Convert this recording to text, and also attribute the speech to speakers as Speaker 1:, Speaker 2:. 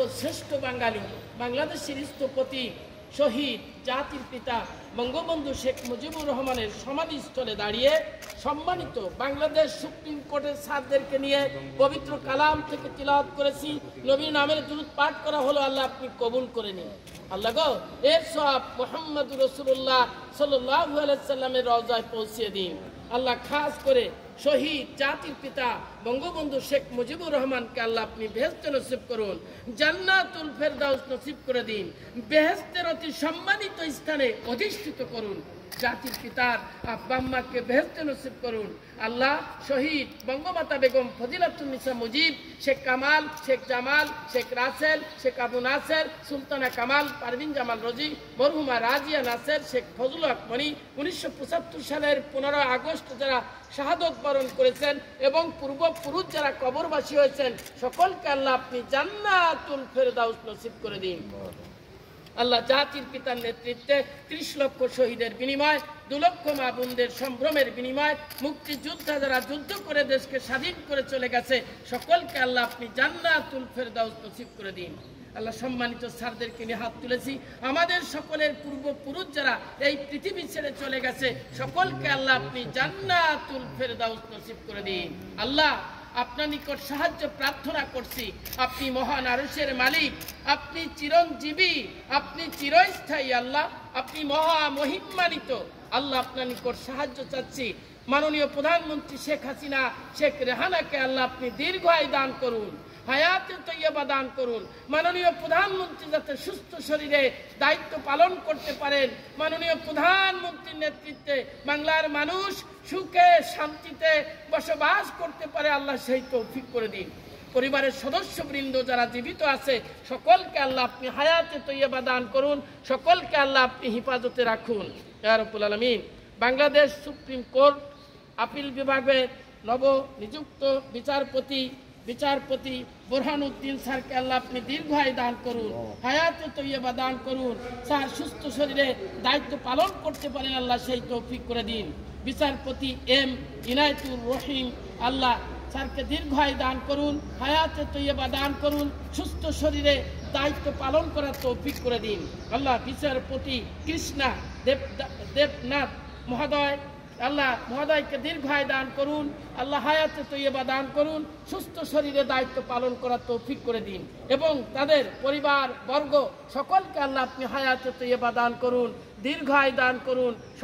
Speaker 1: শ্রেষ্ঠ বাঙালি বাংলাদেশের স্থপতি শহীদ জাতির পিতা বঙ্গবন্ধু শেখ মুজিবুর রহমানের সমাধিস্থলে দাঁড়িয়ে সম্মানিত বাংলাদেশ সুপ্রিম কোর্টের সাদদেরকে নিয়ে পবিত্র কালাম থেকে তিলাওয়াত করেছি। নবীর নামের দুরুদ পাঠ করা হলো, আল্লাহ আপনি কবুল করে নিন। আল্লাহ গো, এর সব মোহাম্মদ রসুল্লাহ সাল্লাহ সাল্লামের রওজায় পৌঁছিয়ে দিন। আল্লাহ খাস করে শহীদ জাতির পিতা বঙ্গবন্ধু শেখ মুজিবুর রহমানকে আল্লাহ আপনি বেহেস্ত নসিব করুন, জান্নাতুল ফেরদাউস নসিব করে দিন বেহেস্তের অতি সম্মানিত স্থানে অধিষ্ঠিত করুন। জাতির পিতার আব্বা আম্মাকে বেহেস্তে নসিব করুন। আল্লাহ শহীদ বঙ্গমাতা বেগম ফজিলাতুন্নিসা মুজিব, শেখ কামাল, শেখ জামাল, শেখ রাসেল, শেখ আবু নাসের, সুলতানা কামাল, পারভিন জামাল রজি, মরহুমা রাজিয়া নাসের, শেখ ফজল হক মণি উনিশশো সালের পনেরো আগস্ট যারা শাহাদত বরণ করেছেন এবং পূর্বপুরুষ যারা কবরবাসী হয়েছেন, সকলকে আল্লাহ আপনি জান্নাতুল ফেরদাউস নসিব করে দিন। আল্লাহ জাতির পিতার নেতৃত্বে ত্রিশ লক্ষ শহীদের বিনিময়, দু লক্ষ মা বোনদের সম্ভ্রমের বিনিময়, মুক্তিযোদ্ধা যারা যুদ্ধ করে দেশকে স্বাধীন করে চলে গেছে, সকলকে আল্লাহ আপনি জান্নাতুল ফেরদাউস নসিব করে দিন। আল্লাহ সম্মানিত স্যারদেরকে নিয়ে হাত তুলেছি। আমাদের সকলের পূর্বপুরুষ যারা এই পৃথিবী ছেড়ে চলে গেছে, সকলকে আল্লাহ আপনি জান্নাতুল ফেরদাউস নসিব করে দিন। আল্লাহ আপনার নিকট সাহায্য প্রার্থনা করছি। আপনি মহান আরসের মালিক, আপনি চিরঞ্জীবী, আপনি চিরস্থায়ী আল্লাহ, আপনি মহা মহিমানিত আল্লাহ আপনার নিকট সাহায্য চাচ্ছি। মাননীয় প্রধানমন্ত্রী শেখ হাসিনা, শেখ রেহানাকে আল্লাহ আপনি দীর্ঘ আয় দান করুন। হায়াতে তৈয়বা দান করুন। মাননীয় প্রধানমন্ত্রী যাতে সুস্থ শরীরে দায়িত্ব পালন করতে পারেন। মাননীয় প্রধানমন্ত্রীর নেতৃত্বে বাংলার মানুষ সুখে, শান্তিতে বসবাস করতে পারে। আল্লাহ সেই তৌফিক করে দিন। পরিবারের সদস্যবৃন্দ যারা জীবিত আছে, সকলকে আল্লাহ আপনি হায়াতে তৈয়বা দান করুন। সকলকে আল্লাহ আপনি হিফাজতে রাখুন। ইয়ারবুল আলমিন। বাংলাদেশ সুপ্রিম কোর্ট, আপিল বিভাগের নব নিযুক্ত বিচারপতি বিচারপতি বোরহানুদ্দিন স্যারকে আল্লাহ আপনি দীর্ঘায় দান করুন, হায়াতে তৈয়বা দান করুন, স্যার সুস্থ শরীরে দায়িত্ব পালন করতে পারেন, আল্লাহ সেই তৌফিক করে দিন। বিচারপতি এম ইনায়তুর রহিম, আল্লাহ স্যারকে দীর্ঘায় দান করুন, হায়াতে তৈয়বা দান করুন, সুস্থ শরীরে দায়িত্ব পালন করার তৌফিক করে দিন। আল্লাহ বিচারপতি কৃষ্ণা দেব দেবনাথ মহোদয় আল্লাহ মহোদয়কে দীর্ঘায় দান করুন, আল্লাহ হায়াতে তৈয়বা দান করুন, সুস্থ শরীরে দায়িত্ব পালন করার তৌফিক করে দিন এবং তাদের পরিবার, বর্গ সকলকে আল্লাহ আপনি হায়াতে তৈয়বা দান করুন, দীর্ঘায় দান করুন।